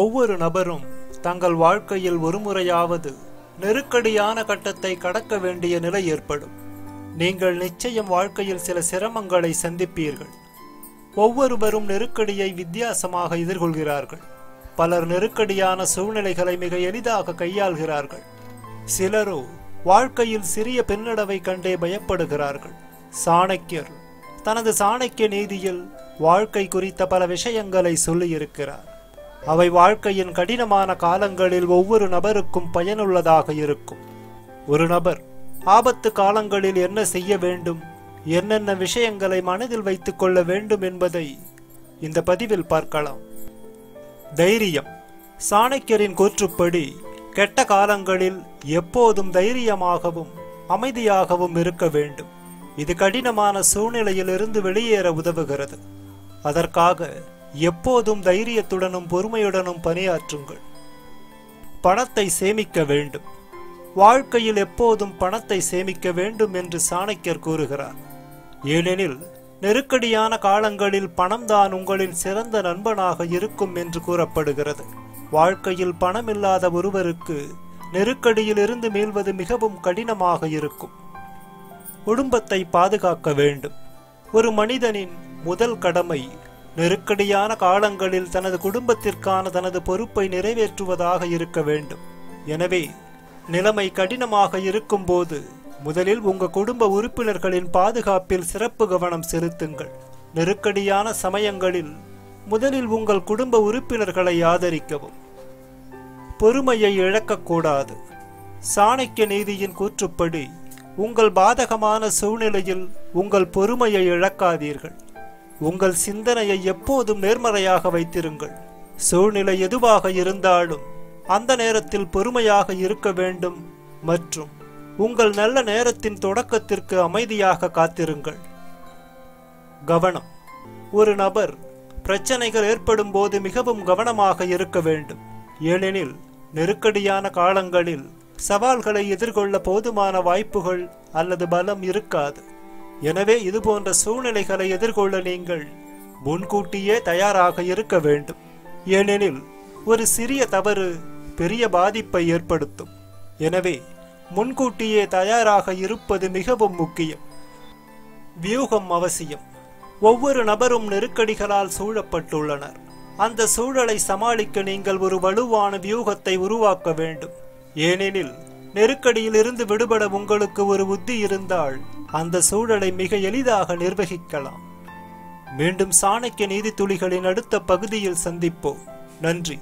ஒவ்வொரு நபரும் தங்கள் வாழ்க்கையில் ஒருமுறையாவது நெருக்கடியான கட்டத்தை கடக்க வேண்டிய நிலை ஏற்படும். நீங்கள் நிச்சயம் வாழ்க்கையில் சில சிரமங்களை சந்திப்பீர்கள். ஒவ்வொருவரும் நெருக்கடியை வித்தியாசமாக எதிர்கொள்கிறார்கள். பலர் நெருக்கடியான சூழ்நிலைகளை மிக எளிதாக கையாள்கிறார்கள். சிலரோ வாழ்க்கையில் சிறிய பின்னடைவை கண்டே பயப்படுகிறார்கள். சாணக்கியர் தனது சாணக்கிய நீதியில் வாழ்க்கை குறித்த பல விஷயங்களை சொல்லியிருக்கிறார். அவை வாழ்க்கையின் கடினமான காலங்களில் ஒவ்வொரு நபருக்கும் பயனுள்ளதாக இருக்கும். ஒரு நபர் ஆபத்து காலங்களில் என்ன செய்ய வேண்டும் என்னென்ன விஷயங்களை மனதில் வைத்துக் கொள்ள வேண்டும் என்பதை இந்த பதிவில் பார்க்கலாம். தைரியம். சாணக்கியரின் கூற்றுப்படி கெட்ட காலங்களில் எப்போதும் தைரியமாகவும் அமைதியாகவும் இருக்க வேண்டும். இது கடினமான சூழ்நிலையிலிருந்து வெளியேற உதவுகிறது. அதற்காக எப்போதும் தைரியத்துடனும் பொறுமையுடனும் பணியாற்றுங்கள். பணத்தை சேமிக்க வேண்டும். வாழ்க்கையில் எப்போதும் பணத்தை சேமிக்க வேண்டும் என்று சாணக்கியர் கூறுகிறார். ஏனெனில் நெருக்கடியான காலங்களில் பணம்தான் உங்களின் சிறந்த நண்பனாக இருக்கும் என்று கூறப்படுகிறது. வாழ்க்கையில் பணம் இல்லாத ஒருவருக்கு நெருக்கடியில் இருந்து மீள்வது மிகவும் கடினமாக இருக்கும். குடும்பத்தை பாதுகாக்க வேண்டும். ஒரு மனிதனின் முதல் கடமை நெருக்கடியான காலங்களில் தனது குடும்பத்திற்கான தனது பொறுப்பை நிறைவேற்றுவதாக இருக்க வேண்டும். எனவே நிலைமை கடினமாக இருக்கும்போது முதலில் உங்கள் குடும்ப உறுப்பினர்களின் பாதுகாப்பில் சிறப்பு கவனம் செலுத்துங்கள். நெருக்கடியான சமயங்களில் முதலில் உங்கள் குடும்ப உறுப்பினர்களை ஆதரிக்கவும். பொறுமையை இழக்கக்கூடாது. சாணக்கிய நீதியின் கூற்றுப்படி உங்கள் பாதகமான சூழ்நிலையில் உங்கள் பொறுமையை இழக்காதீர்கள். உங்கள் சிந்தனையை எப்போதும் நேர்மறையாக வைத்திருங்கள். சூழ்நிலை எதுவாக இருந்தாலும் அந்த நேரத்தில் பொறுமையாக இருக்க வேண்டும் மற்றும் உங்கள் நல்ல நேரத்தின் தொடக்கத்திற்கு அமைதியாக காத்திருங்கள். கவனம். ஒரு நபர் பிரச்சனைகள் ஏற்படும் போது மிகவும் கவனமாக இருக்க வேண்டும். ஏனெனில் நெருக்கடியான காலங்களில் சவால்களை எதிர்கொள்ள போதுமான வாய்ப்புகள் அல்லது பலம் இருக்காது. எனவே இதுபோன்ற சூழ்நிலைகளை எதிர்கொள்ள நீங்கள் முன்கூட்டியே தயாராக இருக்க வேண்டும். ஏனெனில் ஒரு சிறிய தவறு பெரிய பாதிப்பை ஏற்படுத்தும். எனவே முன்கூட்டியே தயாராக இருப்பது மிகவும் முக்கியம். வியூகம் அவசியம். ஒவ்வொரு நபரும் நெருக்கடிகளால் சூழப்பட்டுள்ளனர். அந்த சூழலை சமாளிக்க நீங்கள் ஒரு வலுவான வியூகத்தை உருவாக்க வேண்டும். ஏனெனில் நெருக்கடியிலிருந்து விடுபட உங்களுக்கு ஒரு புத்தி இருந்தால் அந்த சூழலை மிக எளிதாக நிர்வகிக்கலாம். மீண்டும் சாணக்கிய நீதித்துளிகளின் அடுத்த பகுதியில் சந்திப்போம். நன்றி.